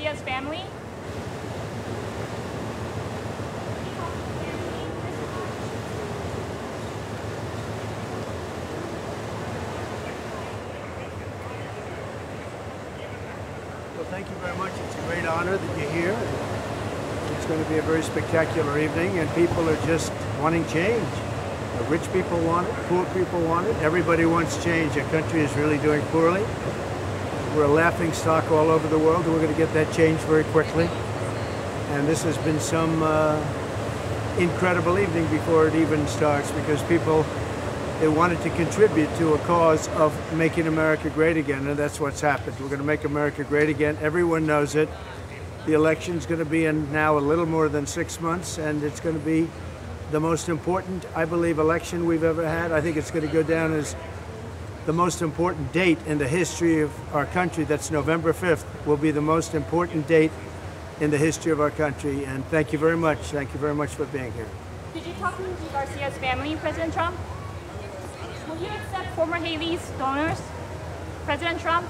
Garcia's family? Well, thank you very much. It's a great honor that you're here. It's going to be a very spectacular evening, and people are just wanting change. The rich people want it, poor people want it, everybody wants change. Our country is really doing poorly. We're a laughing stock all over the world, and we're going to get that changed very quickly. And this has been some uh, incredible evening before it even starts because people they wanted to contribute to a cause of making America great again, and that's what's happened. We're going to make America great again. Everyone knows it. The election's going to be in now a little more than six months, and it's going to be the most important, I believe, election we've ever had. I think it's going to go down as the most important date in the history of our country. That's November 5th, will be the most important date in the history of our country. And thank you very much. Thank you very much for being here. Did you talk to Garcia's family, President Trump? Will you accept former Haley's donors, President Trump?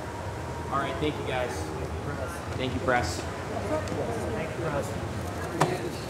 All right, thank you guys. Thank you, press. Thank you, President.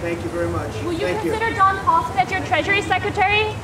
Thank you very much. Will you Thank consider John Paulson as your Treasury Secretary?